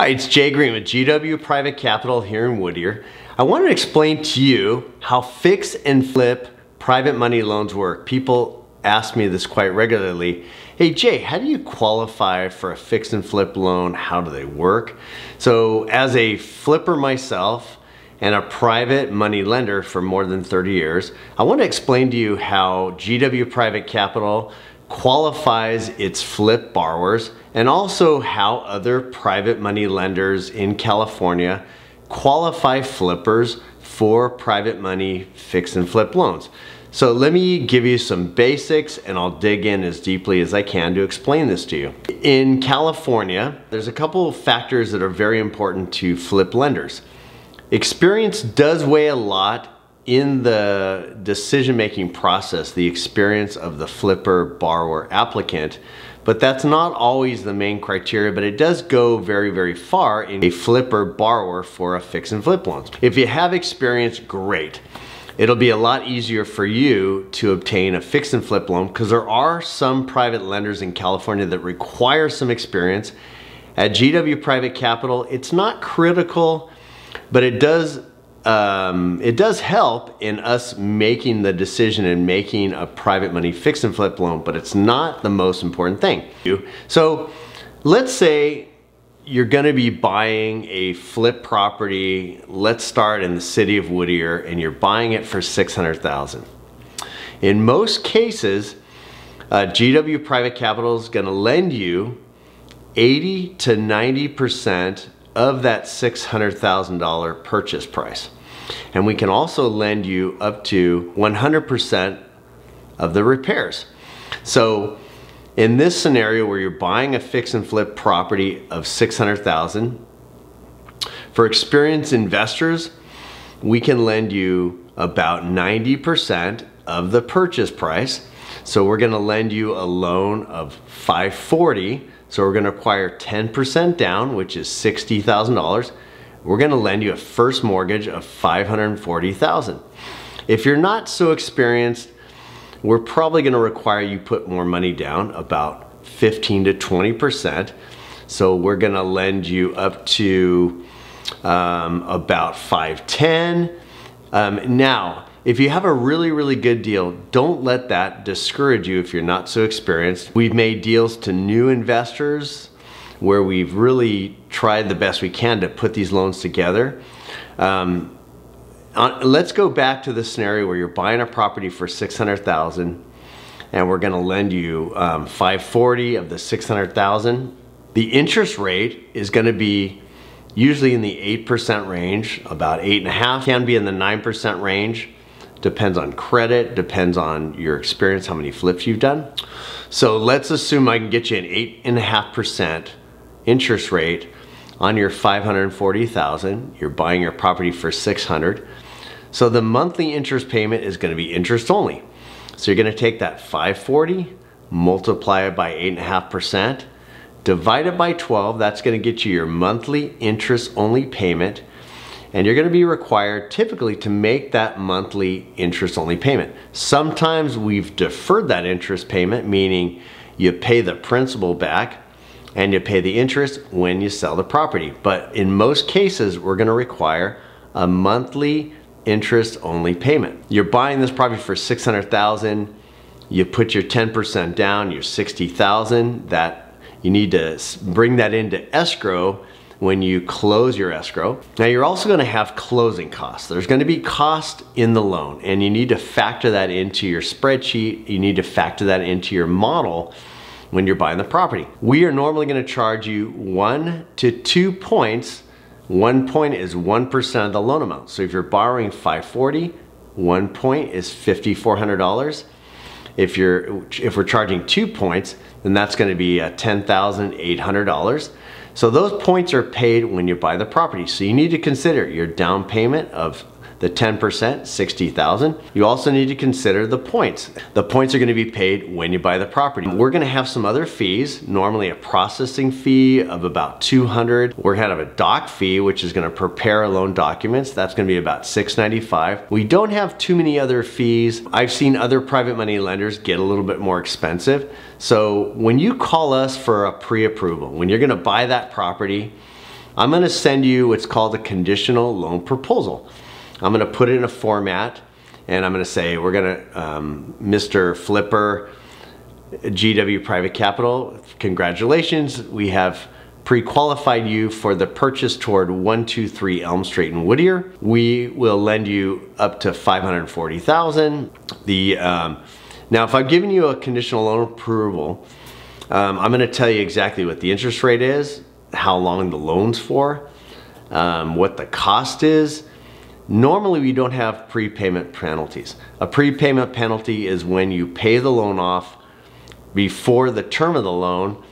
Hi, it's Jay Green with GW Private Capital here in Whittier. I wanted to explain to you how fix and flip private money loans work. People ask me this quite regularly. Hey Jay, how do you qualify for a fix and flip loan? How do they work? So as a flipper myself and a private money lender for more than 30 years, I want to explain to you how GW Private Capital qualifies its flip borrowers and also how other private money lenders in California qualify flippers for private money fix and flip loans. So let me give you some basics and I'll dig in as deeply as I can to explain this to you. In California, there's a couple of factors that are very important to flip lenders. Experience does weigh a lot in the decision-making process, the experience of the flipper, borrower, applicant, but that's not always the main criteria, but it does go very, very far in a flipper borrower for a fix and flip loans. If you have experience, great. It'll be a lot easier for you to obtain a fix and flip loan because there are some private lenders in California that require some experience. At GW Private Capital, it's not critical, but it does um, it does help in us making the decision and making a private money fix and flip loan, but it's not the most important thing. So let's say you're gonna be buying a flip property, let's start in the city of Whittier, and you're buying it for 600,000. In most cases, uh, GW Private Capital is gonna lend you 80 to 90% of that $600,000 purchase price. And we can also lend you up to 100% of the repairs. So in this scenario where you're buying a fix and flip property of 600,000, for experienced investors, we can lend you about 90% of the purchase price. So we're gonna lend you a loan of 540. So we're gonna acquire 10% down, which is $60,000 we're gonna lend you a first mortgage of 540,000. If you're not so experienced, we're probably gonna require you put more money down, about 15 to 20%. So we're gonna lend you up to um, about 510. Um, now, if you have a really, really good deal, don't let that discourage you if you're not so experienced. We've made deals to new investors where we've really tried the best we can to put these loans together. Um, let's go back to the scenario where you're buying a property for 600,000 and we're gonna lend you um, 540 of the 600,000. The interest rate is gonna be usually in the 8% range, about eight and a half, can be in the 9% range. Depends on credit, depends on your experience, how many flips you've done. So let's assume I can get you an eight and a half percent interest rate on your 540,000. You're buying your property for 600. So the monthly interest payment is gonna be interest only. So you're gonna take that 540, multiply it by 8.5%, divide it by 12, that's gonna get you your monthly interest only payment and you're gonna be required typically to make that monthly interest only payment. Sometimes we've deferred that interest payment, meaning you pay the principal back and you pay the interest when you sell the property. But in most cases, we're gonna require a monthly interest only payment. You're buying this property for 600,000, you put your 10% down, your 60,000, that you need to bring that into escrow when you close your escrow. Now you're also gonna have closing costs. There's gonna be cost in the loan and you need to factor that into your spreadsheet. You need to factor that into your model when you're buying the property. We are normally gonna charge you one to two points. One point is 1% of the loan amount. So if you're borrowing 540, one point is $5,400. If you're if we're charging two points, then that's going to be uh, $10,800. So those points are paid when you buy the property. So you need to consider your down payment of the 10%, 60,000. You also need to consider the points. The points are gonna be paid when you buy the property. We're gonna have some other fees, normally a processing fee of about 200. We're gonna have a doc fee, which is gonna prepare a loan documents. That's gonna be about 695. We don't have too many other fees. I've seen other private money lenders get a little bit more expensive. So when you call us for a pre-approval, when you're gonna buy that property, I'm gonna send you what's called a conditional loan proposal. I'm gonna put it in a format and I'm gonna say, we're gonna, um, Mr. Flipper, GW Private Capital, congratulations. We have pre-qualified you for the purchase toward 123 Elm Street in Whittier. We will lend you up to 540,000. The um, Now, if I've given you a conditional loan approval, um, I'm gonna tell you exactly what the interest rate is, how long the loan's for, um, what the cost is. Normally we don't have prepayment penalties. A prepayment penalty is when you pay the loan off before the term of the loan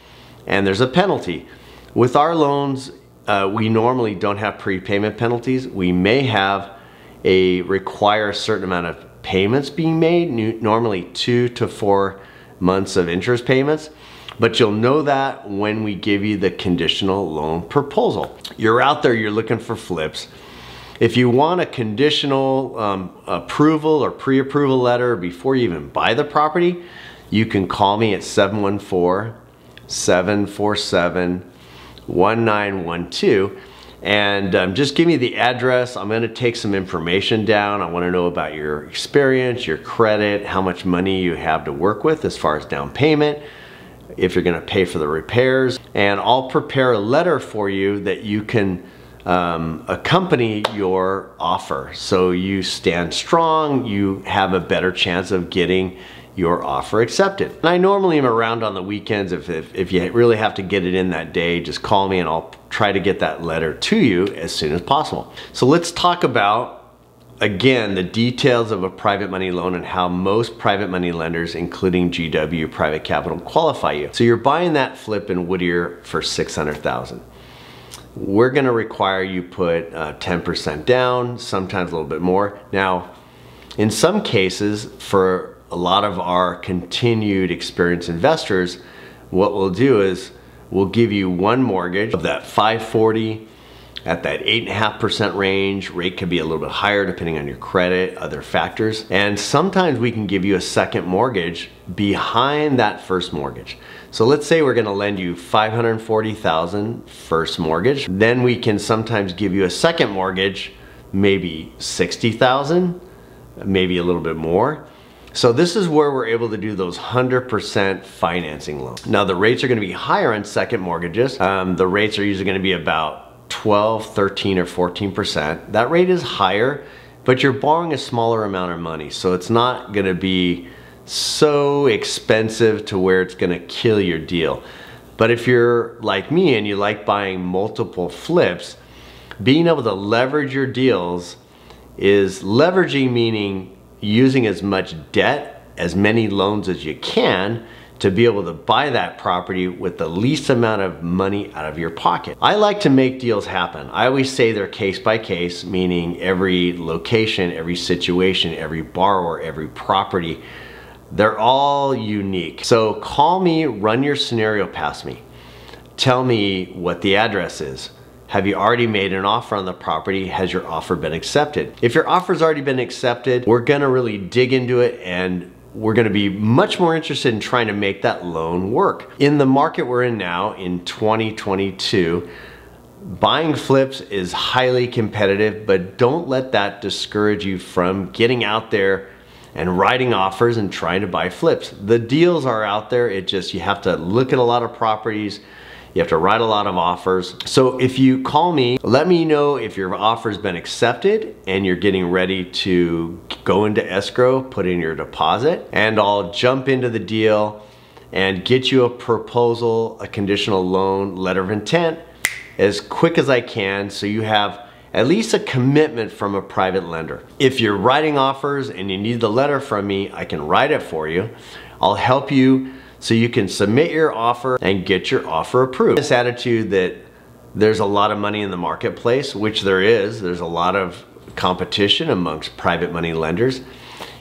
and there's a penalty. With our loans, uh, we normally don't have prepayment penalties. We may have a require a certain amount of payments being made, normally two to four months of interest payments. But you'll know that when we give you the conditional loan proposal. You're out there, you're looking for flips. If you want a conditional um, approval or pre-approval letter before you even buy the property, you can call me at 714 747 1912 and um, just give me the address. I'm gonna take some information down. I wanna know about your experience, your credit, how much money you have to work with as far as down payment, if you're gonna pay for the repairs. And I'll prepare a letter for you that you can um, accompany your offer. So you stand strong, you have a better chance of getting your offer accepted. And I normally am around on the weekends. If, if, if, you really have to get it in that day, just call me and I'll try to get that letter to you as soon as possible. So let's talk about again, the details of a private money loan and how most private money lenders, including GW Private Capital, qualify you. So you're buying that flip in Whittier for 600,000. We're gonna require you put 10% uh, down, sometimes a little bit more. Now, in some cases, for a lot of our continued experienced investors, what we'll do is we'll give you one mortgage of that 540 at that 8.5% range. Rate could be a little bit higher depending on your credit, other factors. And sometimes we can give you a second mortgage behind that first mortgage. So let's say we're gonna lend you 540,000 first mortgage. Then we can sometimes give you a second mortgage, maybe 60,000, maybe a little bit more. So this is where we're able to do those 100% financing loans. Now the rates are gonna be higher on second mortgages. Um, the rates are usually gonna be about 12, 13, or 14%. That rate is higher, but you're borrowing a smaller amount of money. So it's not gonna be so expensive to where it's gonna kill your deal. But if you're like me and you like buying multiple flips, being able to leverage your deals is leveraging meaning using as much debt, as many loans as you can to be able to buy that property with the least amount of money out of your pocket. I like to make deals happen. I always say they're case by case, meaning every location, every situation, every borrower, every property, they're all unique. So call me, run your scenario past me. Tell me what the address is. Have you already made an offer on the property? Has your offer been accepted? If your offer's already been accepted, we're gonna really dig into it and we're gonna be much more interested in trying to make that loan work. In the market we're in now, in 2022, buying flips is highly competitive, but don't let that discourage you from getting out there and writing offers and trying to buy flips. The deals are out there, it just, you have to look at a lot of properties, you have to write a lot of offers. So if you call me, let me know if your offer's been accepted and you're getting ready to go into escrow, put in your deposit, and I'll jump into the deal and get you a proposal, a conditional loan, letter of intent as quick as I can so you have at least a commitment from a private lender. If you're writing offers and you need the letter from me, I can write it for you. I'll help you so you can submit your offer and get your offer approved. This attitude that there's a lot of money in the marketplace, which there is, there's a lot of competition amongst private money lenders.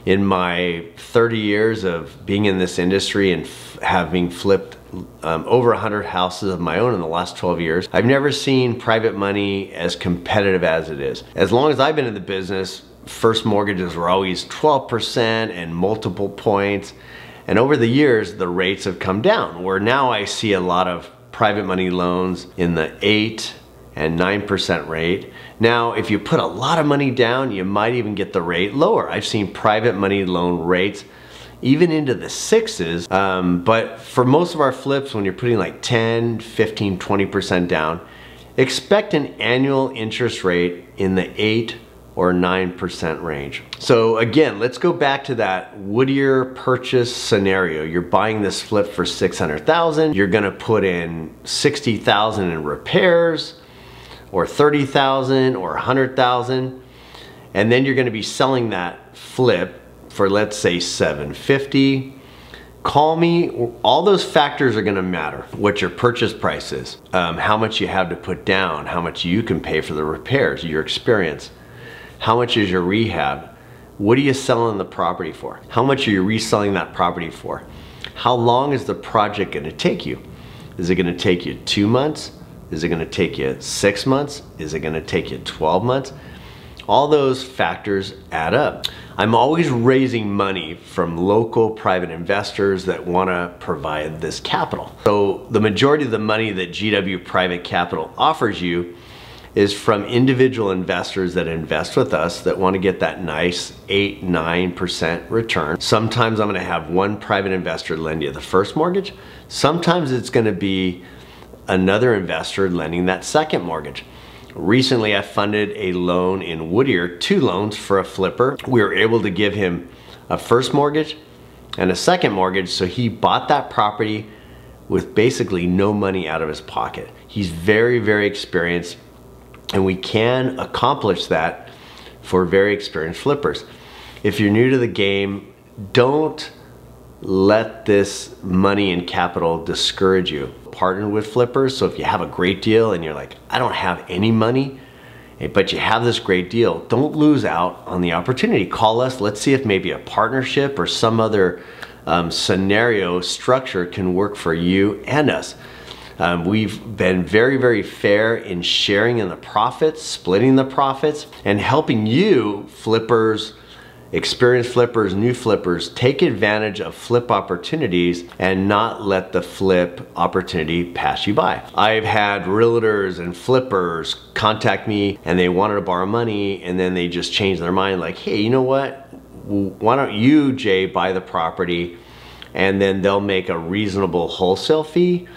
In my 30 years of being in this industry and having flipped um, over 100 houses of my own in the last 12 years, I've never seen private money as competitive as it is. As long as I've been in the business, first mortgages were always 12% and multiple points. And over the years, the rates have come down where now I see a lot of private money loans in the eight and 9% rate. Now, if you put a lot of money down, you might even get the rate lower. I've seen private money loan rates even into the sixes. Um, but for most of our flips, when you're putting like 10, 15, 20% down, expect an annual interest rate in the eight or 9% range. So again, let's go back to that Whittier purchase scenario. You're buying this flip for 600,000. You're gonna put in 60,000 in repairs or 30,000 or 100,000. And then you're gonna be selling that flip for let's say 750. Call me, all those factors are gonna matter. What your purchase price is, um, how much you have to put down, how much you can pay for the repairs, your experience. How much is your rehab? What are you selling the property for? How much are you reselling that property for? How long is the project gonna take you? Is it gonna take you two months? Is it gonna take you six months? Is it gonna take you 12 months? All those factors add up. I'm always raising money from local private investors that wanna provide this capital. So the majority of the money that GW Private Capital offers you is from individual investors that invest with us that want to get that nice 8 9% return. Sometimes I'm going to have one private investor lend you the first mortgage. Sometimes it's going to be another investor lending that second mortgage. Recently, I funded a loan in Whittier, two loans for a flipper. We were able to give him a first mortgage and a second mortgage, so he bought that property with basically no money out of his pocket. He's very, very experienced and we can accomplish that for very experienced flippers. If you're new to the game, don't let this money and capital discourage you. Partner with flippers, so if you have a great deal and you're like, I don't have any money, eh, but you have this great deal, don't lose out on the opportunity. Call us, let's see if maybe a partnership or some other um, scenario structure can work for you and us. Um, we've been very, very fair in sharing in the profits, splitting the profits, and helping you, flippers, experienced flippers, new flippers, take advantage of flip opportunities and not let the flip opportunity pass you by. I've had realtors and flippers contact me and they wanted to borrow money and then they just changed their mind like, hey, you know what? Why don't you, Jay, buy the property and then they'll make a reasonable wholesale fee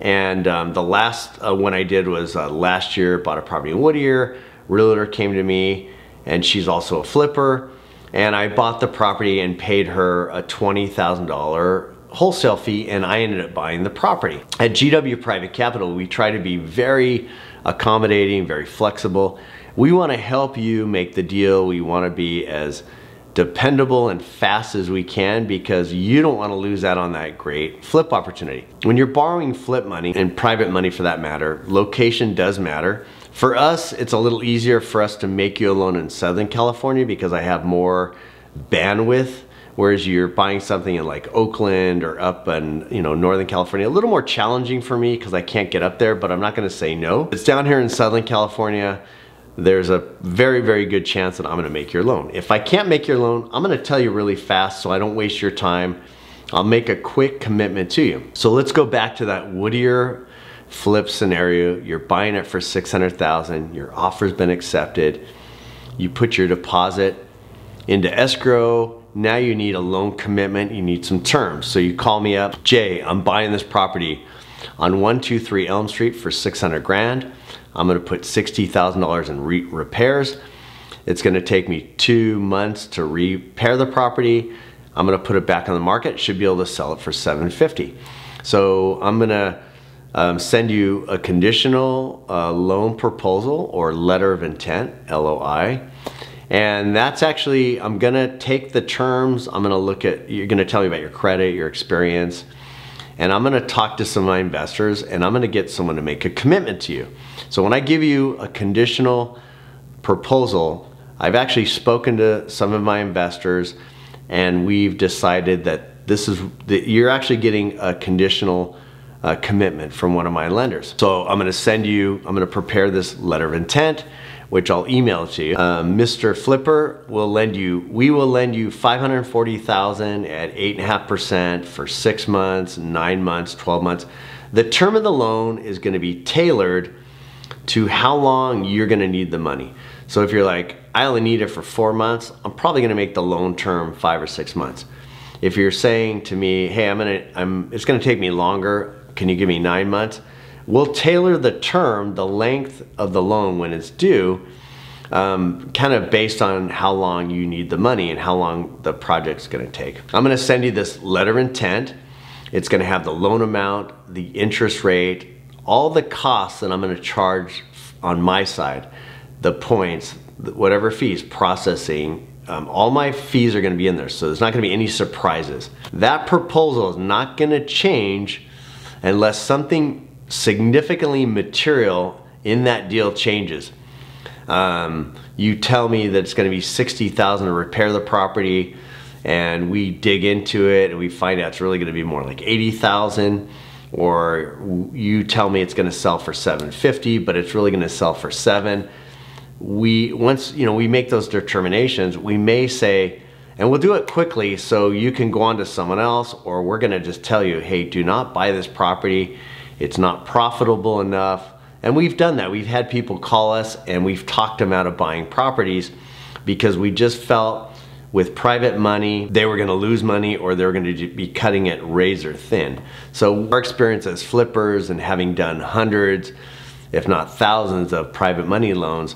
and um, the last uh, one I did was uh, last year, bought a property in Whittier. Realtor came to me and she's also a flipper. And I bought the property and paid her a $20,000 wholesale fee and I ended up buying the property. At GW Private Capital, we try to be very accommodating, very flexible. We wanna help you make the deal. We wanna be as dependable and fast as we can because you don't want to lose out on that great flip opportunity. When you're borrowing flip money and private money for that matter, location does matter. For us, it's a little easier for us to make you a loan in Southern California because I have more bandwidth whereas you're buying something in like Oakland or up in you know Northern California, a little more challenging for me because I can't get up there, but I'm not gonna say no. It's down here in Southern California there's a very, very good chance that I'm gonna make your loan. If I can't make your loan, I'm gonna tell you really fast so I don't waste your time. I'll make a quick commitment to you. So let's go back to that Whittier flip scenario. You're buying it for 600,000, your offer's been accepted, you put your deposit into escrow, now you need a loan commitment, you need some terms. So you call me up, Jay, I'm buying this property on 123 Elm Street for 600 grand. I'm gonna put $60,000 in re repairs. It's gonna take me two months to repair the property. I'm gonna put it back on the market, should be able to sell it for 750. So I'm gonna um, send you a conditional uh, loan proposal or letter of intent, LOI. And that's actually, I'm gonna take the terms, I'm gonna look at, you're gonna tell me about your credit, your experience, and I'm gonna talk to some of my investors and I'm gonna get someone to make a commitment to you. So when I give you a conditional proposal, I've actually spoken to some of my investors and we've decided that this is, that you're actually getting a conditional uh, commitment from one of my lenders. So I'm gonna send you, I'm gonna prepare this letter of intent which I'll email to you. Uh, Mr. Flipper will lend you, we will lend you 540,000 at 8.5% for six months, nine months, 12 months. The term of the loan is gonna be tailored to how long you're gonna need the money. So if you're like, I only need it for four months, I'm probably gonna make the loan term five or six months. If you're saying to me, hey, I'm gonna, I'm, it's gonna take me longer, can you give me nine months? We'll tailor the term, the length of the loan when it's due, um, kind of based on how long you need the money and how long the project's gonna take. I'm gonna send you this letter intent. It's gonna have the loan amount, the interest rate, all the costs that I'm gonna charge on my side, the points, whatever fees, processing, um, all my fees are gonna be in there, so there's not gonna be any surprises. That proposal is not gonna change unless something significantly material in that deal changes. Um, you tell me that it's gonna be 60,000 to repair the property and we dig into it and we find out it's really gonna be more like 80,000 or you tell me it's gonna sell for 750 but it's really gonna sell for seven we once you know we make those determinations we may say and we'll do it quickly so you can go on to someone else or we're gonna just tell you hey do not buy this property it's not profitable enough and we've done that we've had people call us and we've talked them out of buying properties because we just felt with private money they were going to lose money or they were going to be cutting it razor thin so our experience as flippers and having done hundreds if not thousands of private money loans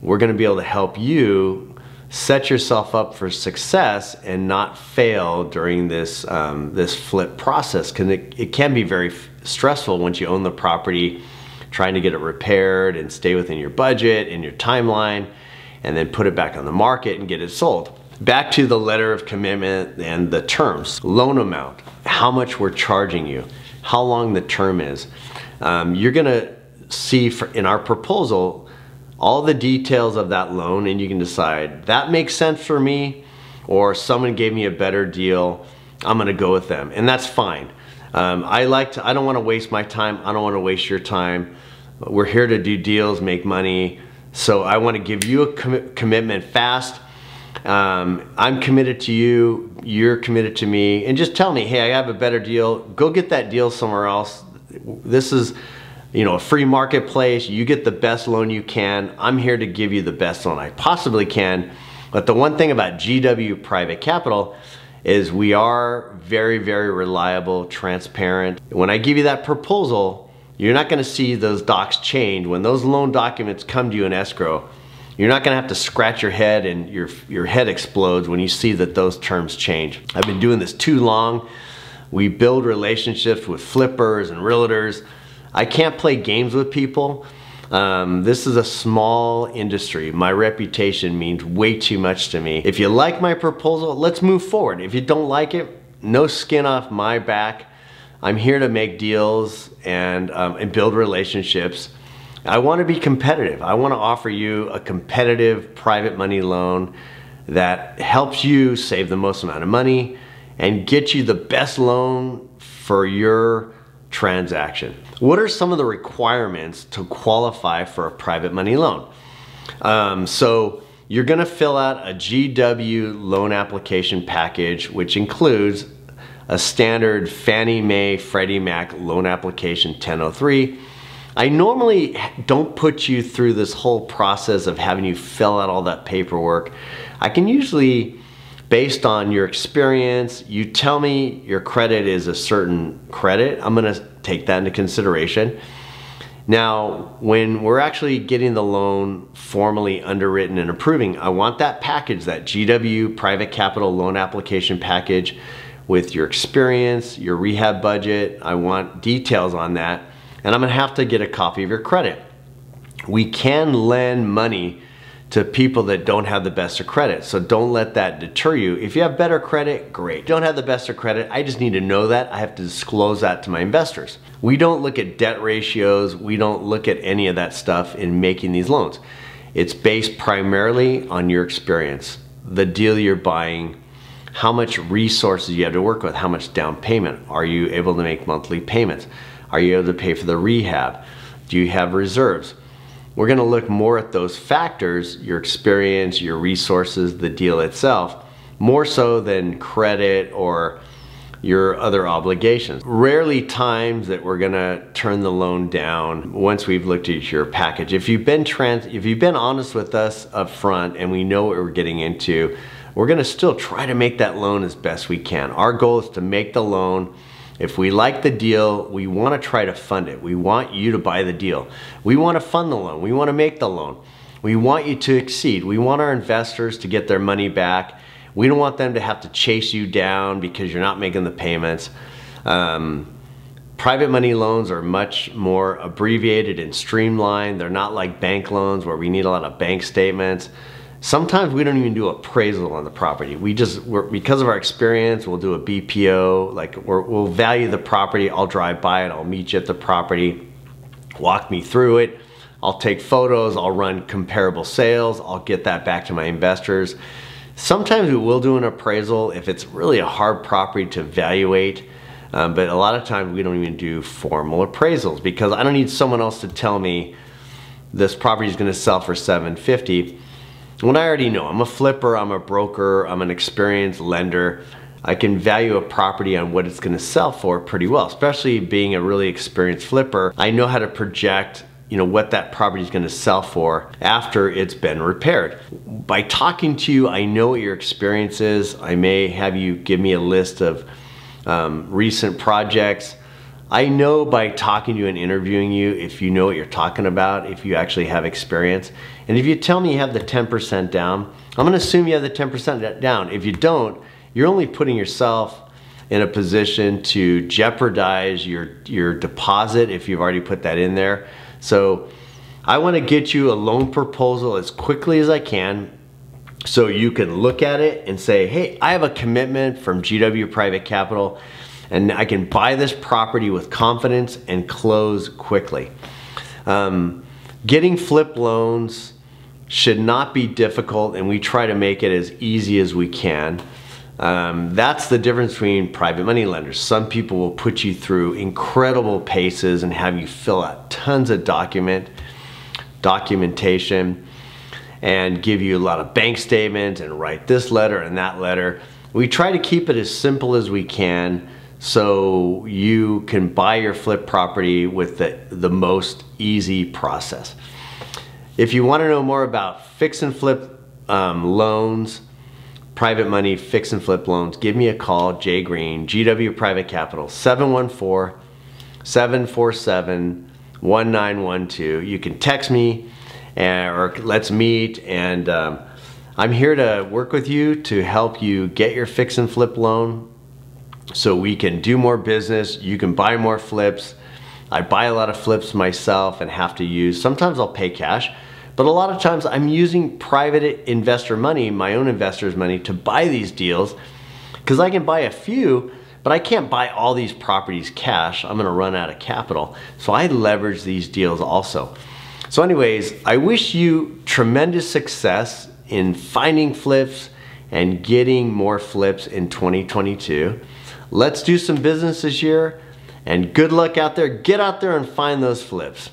we're gonna be able to help you set yourself up for success and not fail during this, um, this flip process. Because it, it can be very stressful once you own the property, trying to get it repaired and stay within your budget and your timeline, and then put it back on the market and get it sold. Back to the letter of commitment and the terms. Loan amount, how much we're charging you, how long the term is. Um, you're gonna see for, in our proposal all the details of that loan and you can decide that makes sense for me or someone gave me a better deal, I'm gonna go with them. And that's fine. Um, I like to, I don't wanna waste my time. I don't wanna waste your time. We're here to do deals, make money. So I wanna give you a com commitment fast. Um, I'm committed to you, you're committed to me, and just tell me, hey, I have a better deal. Go get that deal somewhere else. This is, you know, a free marketplace, you get the best loan you can. I'm here to give you the best loan I possibly can. But the one thing about GW Private Capital is we are very, very reliable, transparent. When I give you that proposal, you're not gonna see those docs change. When those loan documents come to you in escrow, you're not gonna have to scratch your head and your, your head explodes when you see that those terms change. I've been doing this too long. We build relationships with flippers and realtors I can't play games with people. Um, this is a small industry. My reputation means way too much to me. If you like my proposal, let's move forward. If you don't like it, no skin off my back. I'm here to make deals and, um, and build relationships. I want to be competitive. I want to offer you a competitive private money loan that helps you save the most amount of money and get you the best loan for your transaction. What are some of the requirements to qualify for a private money loan? Um, so you're gonna fill out a GW loan application package, which includes a standard Fannie Mae Freddie Mac loan application 1003. I normally don't put you through this whole process of having you fill out all that paperwork. I can usually based on your experience, you tell me your credit is a certain credit, I'm gonna take that into consideration. Now, when we're actually getting the loan formally underwritten and approving, I want that package, that GW private capital loan application package with your experience, your rehab budget. I want details on that. And I'm gonna have to get a copy of your credit. We can lend money to people that don't have the best of credit. So don't let that deter you. If you have better credit, great. Don't have the best of credit, I just need to know that. I have to disclose that to my investors. We don't look at debt ratios. We don't look at any of that stuff in making these loans. It's based primarily on your experience, the deal you're buying, how much resources you have to work with, how much down payment. Are you able to make monthly payments? Are you able to pay for the rehab? Do you have reserves? We're gonna look more at those factors, your experience, your resources, the deal itself, more so than credit or your other obligations. Rarely times that we're gonna turn the loan down once we've looked at your package. If you've been trans, if you've been honest with us up front and we know what we're getting into, we're gonna still try to make that loan as best we can. Our goal is to make the loan if we like the deal, we wanna try to fund it. We want you to buy the deal. We wanna fund the loan. We wanna make the loan. We want you to exceed. We want our investors to get their money back we don't want them to have to chase you down because you're not making the payments. Um, private money loans are much more abbreviated and streamlined. They're not like bank loans where we need a lot of bank statements. Sometimes we don't even do appraisal on the property. We just, because of our experience, we'll do a BPO, like we will value the property. I'll drive by it, I'll meet you at the property, walk me through it. I'll take photos, I'll run comparable sales, I'll get that back to my investors. Sometimes we will do an appraisal if it's really a hard property to evaluate, um, but a lot of times we don't even do formal appraisals because I don't need someone else to tell me this property is gonna sell for 750 when I already know. I'm a flipper, I'm a broker, I'm an experienced lender. I can value a property on what it's gonna sell for pretty well, especially being a really experienced flipper. I know how to project you know, what that property is gonna sell for after it's been repaired. By talking to you, I know what your experience is. I may have you give me a list of um, recent projects. I know by talking to you and interviewing you if you know what you're talking about, if you actually have experience. And if you tell me you have the 10% down, I'm gonna assume you have the 10% down. If you don't, you're only putting yourself in a position to jeopardize your, your deposit if you've already put that in there. So I wanna get you a loan proposal as quickly as I can so you can look at it and say, hey, I have a commitment from GW Private Capital and I can buy this property with confidence and close quickly. Um, getting flip loans should not be difficult and we try to make it as easy as we can. Um, that's the difference between private money lenders. Some people will put you through incredible paces and have you fill out tons of document, documentation and give you a lot of bank statements and write this letter and that letter. We try to keep it as simple as we can so you can buy your flip property with the, the most easy process. If you want to know more about fix and flip um, loans, private money fix and flip loans, give me a call, Jay Green, GW Private Capital, 714 747 1912. You can text me and, or let's meet and um, I'm here to work with you to help you get your fix and flip loan so we can do more business, you can buy more flips. I buy a lot of flips myself and have to use, sometimes I'll pay cash, but a lot of times I'm using private investor money, my own investors money to buy these deals because I can buy a few, but I can't buy all these properties cash. I'm gonna run out of capital. So I leverage these deals also. So anyways, I wish you tremendous success in finding flips and getting more flips in 2022. Let's do some business this year and good luck out there. Get out there and find those flips.